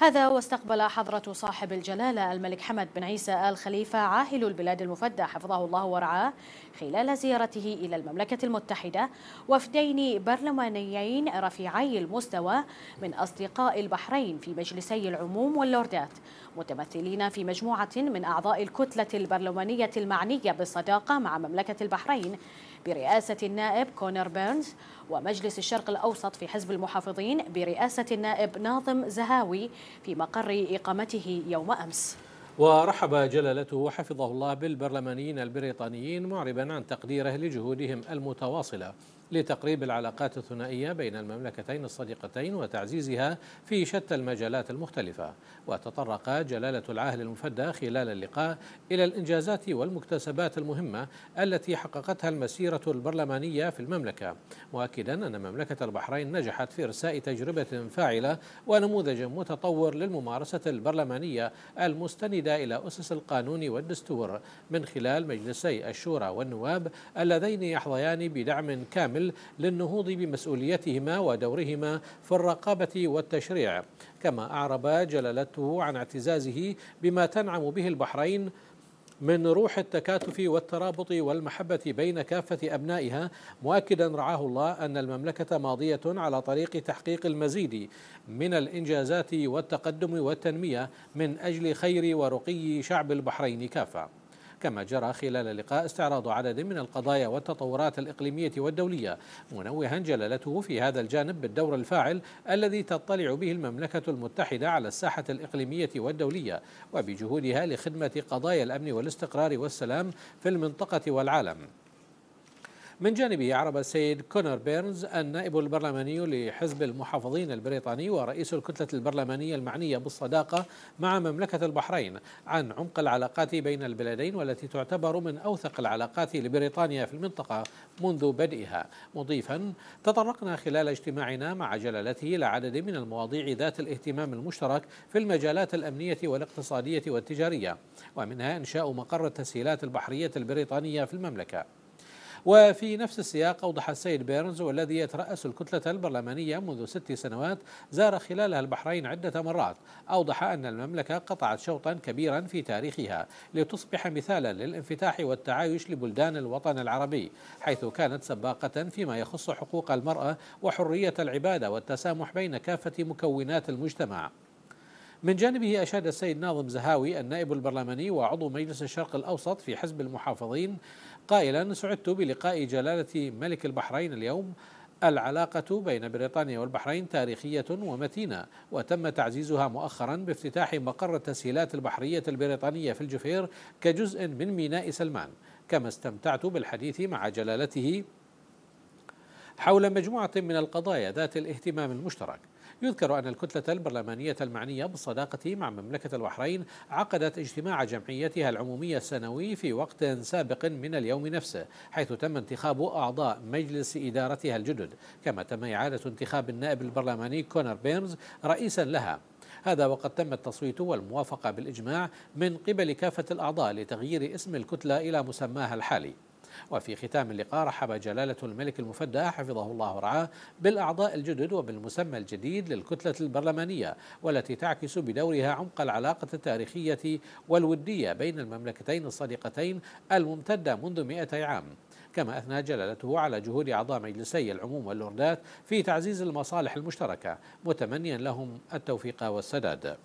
هذا واستقبل حضرة صاحب الجلالة الملك حمد بن عيسى آل خليفة عاهل البلاد المفدى حفظه الله ورعاه خلال زيارته إلى المملكة المتحدة وفدين برلمانيين رفيعي المستوى من أصدقاء البحرين في مجلسي العموم واللوردات متمثلين في مجموعة من أعضاء الكتلة البرلمانية المعنية بالصداقة مع مملكة البحرين برئاسة النائب كونر بيرنز ومجلس الشرق الأوسط في حزب المحافظين برئاسة النائب ناظم زهاوي في مقر إقامته يوم أمس. ورحب جلالته حفظه الله بالبرلمانيين البريطانيين معربا عن تقديره لجهودهم المتواصلة. لتقريب العلاقات الثنائية بين المملكتين الصديقتين وتعزيزها في شتى المجالات المختلفة. وتطرق جلالة العاهل المفدى خلال اللقاء إلى الإنجازات والمكتسبات المهمة التي حققتها المسيرة البرلمانية في المملكة. مؤكدا أن مملكة البحرين نجحت في إرساء تجربة فاعلة ونموذج متطور للممارسة البرلمانية المستندة إلى أسس القانون والدستور من خلال مجلسي الشورى والنواب اللذين يحظيان بدعم كامل الكامل للنهوض بمسؤوليتهما ودورهما في الرقابة والتشريع. كما أعرب جلالته عن اعتزازه بما تنعم به البحرين من روح التكاتف والترابط والمحبة بين كافة أبنائها مؤكدا رعاه الله أن المملكة ماضية على طريق تحقيق المزيد من الإنجازات والتقدم والتنمية من أجل خير ورقي شعب البحرين كافة. كما جرى خلال اللقاء استعراض عدد من القضايا والتطورات الإقليمية والدولية منوها جلالته في هذا الجانب بالدور الفاعل الذي تطلع به المملكة المتحدة على الساحة الإقليمية والدولية وبجهودها لخدمة قضايا الأمن والاستقرار والسلام في المنطقة والعالم. من جانبه أعرب السيد كونر بيرنز النائب البرلماني لحزب المحافظين البريطاني ورئيس الكتلة البرلمانية المعنية بالصداقة مع مملكة البحرين عن عمق العلاقات بين البلدين والتي تعتبر من أوثق العلاقات لبريطانيا في المنطقة منذ بدئها. مضيفا تطرقنا خلال اجتماعنا مع جلالته إلى عدد من المواضيع ذات الاهتمام المشترك في المجالات الأمنية والاقتصادية والتجارية ومنها إنشاء مقر التسهيلات البحرية البريطانية في المملكة. وفي نفس السياق أوضح السيد بيرنز والذي يترأس الكتلة البرلمانية منذ ست سنوات زار خلالها البحرين عدة مرات. أوضح أن المملكة قطعت شوطا كبيرا في تاريخها لتصبح مثالا للانفتاح والتعايش لبلدان الوطن العربي حيث كانت سباقة فيما يخص حقوق المرأة وحرية العبادة والتسامح بين كافة مكونات المجتمع. من جانبه أشاد السيد ناظم زهاوي النائب البرلماني وعضو مجلس الشرق الأوسط في حزب المحافظين قائلا سعدت بلقاء جلالة ملك البحرين اليوم. العلاقة بين بريطانيا والبحرين تاريخية ومتينة وتم تعزيزها مؤخرا بافتتاح مقر التسهيلات البحرية البريطانية في الجفير كجزء من ميناء سلمان. كما استمتعت بالحديث مع جلالته حول مجموعة من القضايا ذات الاهتمام المشترك. يذكر أن الكتلة البرلمانية المعنية بالصداقة مع مملكة البحرين عقدت اجتماع جمعيتها العمومية السنوي في وقت سابق من اليوم نفسه حيث تم انتخاب أعضاء مجلس إدارتها الجدد كما تم إعادة انتخاب النائب البرلماني كونر بيرنز رئيسا لها. هذا وقد تم التصويت والموافقة بالإجماع من قبل كافة الأعضاء لتغيير اسم الكتلة إلى مسماها الحالي. وفي ختام اللقاء رحب جلالة الملك المفدى حفظه الله ورعاه بالأعضاء الجدد وبالمسمى الجديد للكتلة البرلمانية والتي تعكس بدورها عمق العلاقة التاريخية والودية بين المملكتين الصديقتين الممتدة منذ 200 عام. كما أثنى جلالته على جهود أعضاء مجلسي العموم واللوردات في تعزيز المصالح المشتركة متمنيا لهم التوفيق والسداد.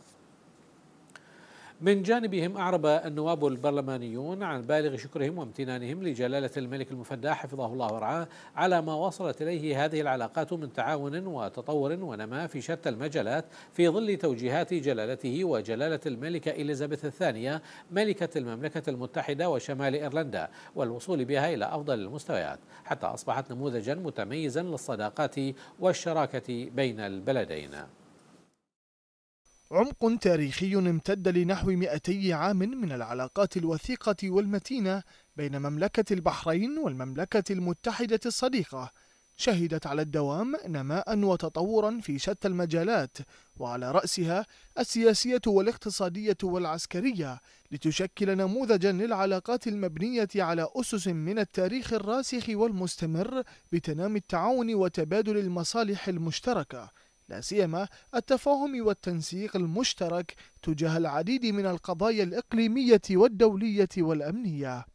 من جانبهم أعرب النواب البرلمانيون عن بالغ شكرهم وامتنانهم لجلالة الملك المفدى حفظه الله ورعاه على ما وصلت إليه هذه العلاقات من تعاون وتطور ونماء في شتى المجالات في ظل توجيهات جلالته وجلالة الملكة إليزابيث الثانية ملكة المملكة المتحدة وشمال إيرلندا والوصول بها إلى أفضل المستويات حتى أصبحت نموذجا متميزا للصداقات والشراكة بين البلدين. عمق تاريخي امتد لنحو 200 عام من العلاقات الوثيقة والمتينة بين مملكة البحرين والمملكة المتحدة الصديقة شهدت على الدوام نماء وتطورا في شتى المجالات وعلى رأسها السياسية والاقتصادية والعسكرية لتشكل نموذجا للعلاقات المبنية على أسس من التاريخ الراسخ والمستمر بتنامي التعاون وتبادل المصالح المشتركة. لا سيما التفاهم والتنسيق المشترك تجاه العديد من القضايا الإقليمية والدولية والأمنية.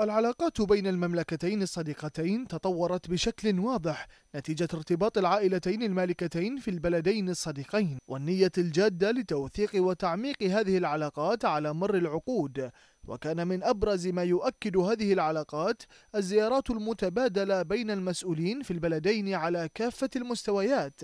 العلاقات بين المملكتين الصديقتين تطورت بشكل واضح نتيجة ارتباط العائلتين المالكتين في البلدين الصديقين والنية الجادة لتوثيق وتعميق هذه العلاقات على مر العقود وكان من أبرز ما يؤكد هذه العلاقات الزيارات المتبادلة بين المسؤولين في البلدين على كافة المستويات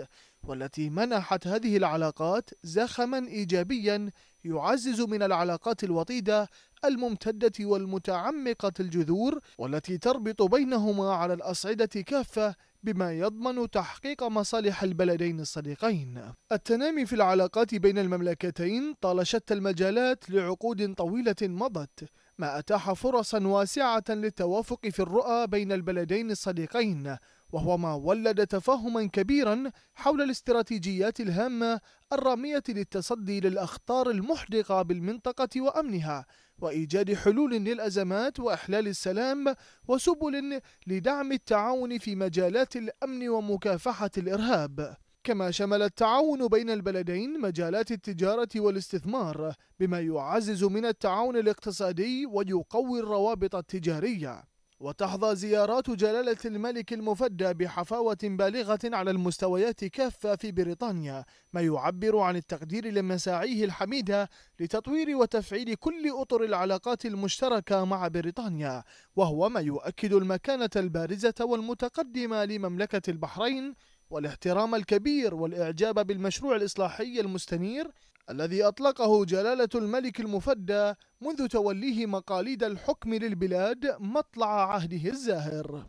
والتي منحت هذه العلاقات زخما إيجابيا يعزز من العلاقات الوطيدة الممتدة والمتعمقة الجذور والتي تربط بينهما على الأصعدة كافة بما يضمن تحقيق مصالح البلدين الصديقين. التنامي في العلاقات بين المملكتين طال شتى المجالات لعقود طويلة مضت، ما أتاح فرصا واسعة للتوافق في الرؤى بين البلدين الصديقين وهو ما ولد تفاهما كبيرا حول الاستراتيجيات الهامة الرامية للتصدي للأخطار المحدقة بالمنطقة وأمنها وإيجاد حلول للأزمات وإحلال السلام وسبل لدعم التعاون في مجالات الأمن ومكافحة الإرهاب. كما شمل التعاون بين البلدين مجالات التجارة والاستثمار بما يعزز من التعاون الاقتصادي ويقوي الروابط التجارية. وتحظى زيارات جلالة الملك المفدى بحفاوة بالغة على المستويات كافة في بريطانيا ما يعبر عن التقدير لمساعيه الحميدة لتطوير وتفعيل كل أطر العلاقات المشتركة مع بريطانيا وهو ما يؤكد المكانة البارزة والمتقدمة لمملكة البحرين والاحترام الكبير والإعجاب بالمشروع الإصلاحي المستنير الذي أطلقه جلالة الملك المفدى منذ توليه مقاليد الحكم للبلاد مطلع عهده الزاهر.